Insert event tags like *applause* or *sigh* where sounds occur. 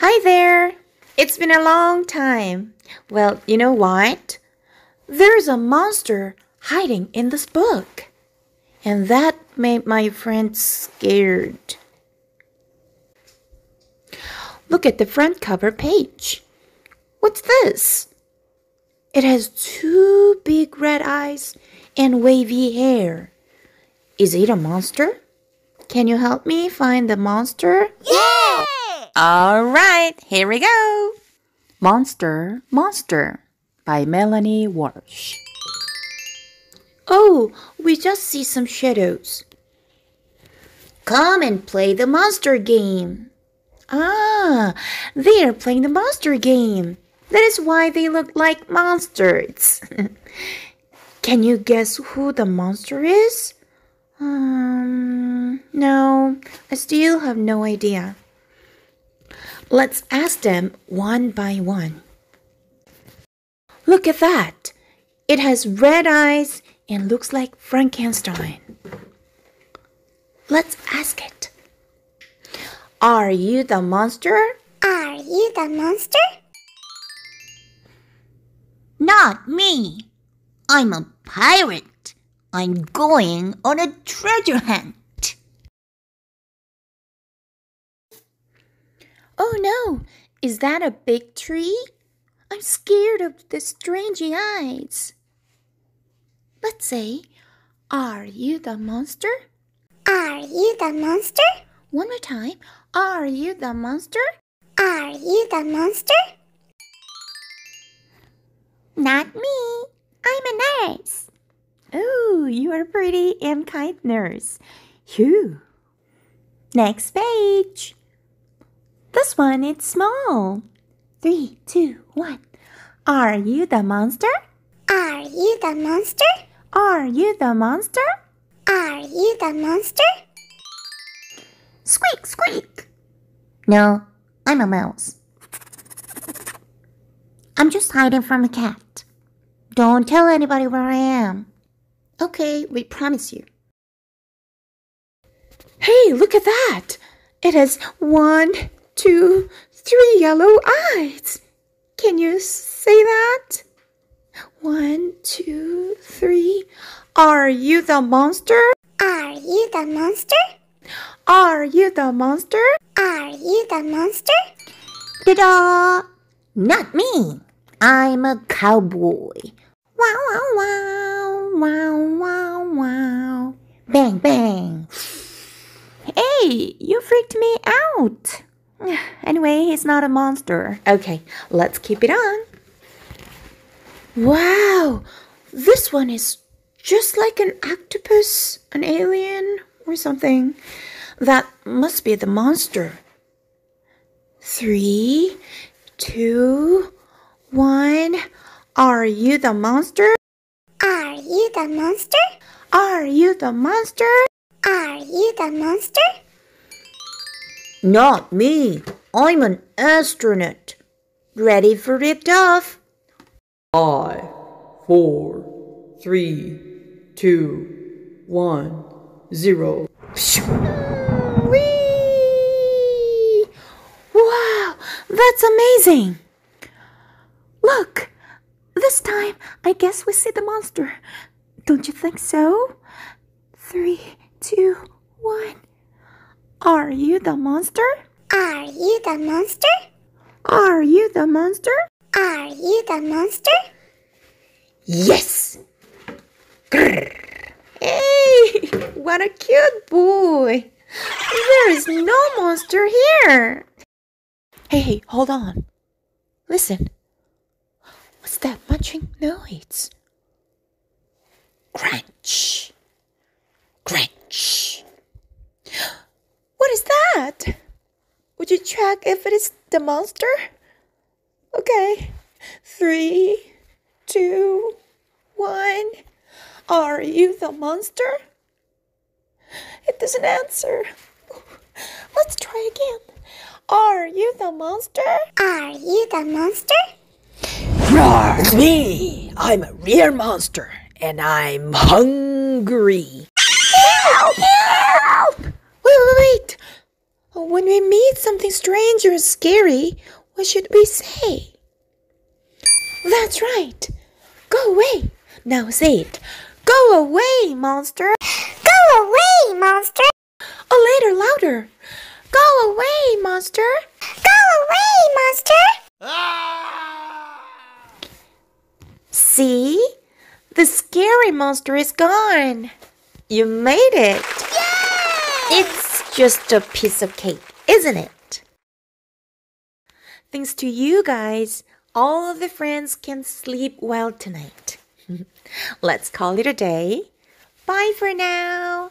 Hi there. It's been a long time. Well, you know what? There's a monster hiding in this book. And that made my friends scared. Look at the front cover page. What's this? It has two big red eyes and wavy hair. Is it a monster? Can you help me find the monster? Yeah! All right, here we go. Monster, Monster by Melanie Walsh. Oh, we just see some shadows. Come and play the monster game. Ah, they are playing the monster game. That is why they look like monsters. *laughs* Can you guess who the monster is? Um, no, I still have no idea. Let's ask them one by one. Look at that. It has red eyes and looks like Frankenstein. Let's ask it. Are you the monster? Are you the monster? Not me. I'm a pirate. I'm going on a treasure hunt. Oh no, is that a big tree? I'm scared of the strange eyes. Let's say, Are you the monster? Are you the monster? One more time. Are you the monster? Are you the monster? Not me. I'm a nurse. Oh, you are pretty and kind nurse. Phew. Next page. This one is small. Three, two, one. Are you the monster? Are you the monster? Are you the monster? Are you the monster? Squeak, squeak. No, I'm a mouse. I'm just hiding from a cat. Don't tell anybody where I am. Okay, we promise you. Hey, look at that! It has one, two, three yellow eyes. Can you say that? One, two, three. Are you the monster? Are you the monster? Are you the monster? Are you the monster? Ta-da! Not me. I'm a cowboy. Wow, wow, wow, wow, wow, wow. Bang, bang. Hey, you freaked me out. *sighs* Anyway, he's not a monster. Okay, let's keep it on. Wow, this one is just like an octopus, an alien, or something. That must be the monster. Three, two, one. Are you the monster? Are you the monster? Are you the monster? Are you the monster? Not me. I'm an astronaut. Ready for liftoff. Five, four, three, two, one, zero. Whee! Wow, that's amazing. Look, this time I guess we see the monster. Don't you think so? Three, two, one. Are you the monster? Are you the monster? Are you the monster? Are you the monster? Yes! Grrr. Hey, what a cute boy! There is no monster here! Hey, hey, hold on. Listen. What's that munching noise? Crunch. Crunch. What is that? Would you check if it is the monster? Okay. Three, two, one. Are you the monster? It doesn't answer. Let's try again. Are you the monster? Are you the monster? Roar! It's me! I'm a real monster, and I'm hungry. We meet something strange or scary, what should we say? That's right. Go away. Now say it. Go away, monster. Go away, monster! Oh, later, louder. Go away, monster. Go away, monster! See? The scary monster is gone. You made it. It's just a piece of cake, isn't it? Thanks to you guys, all of the friends can sleep well tonight. *laughs* Let's call it a day. Bye for now.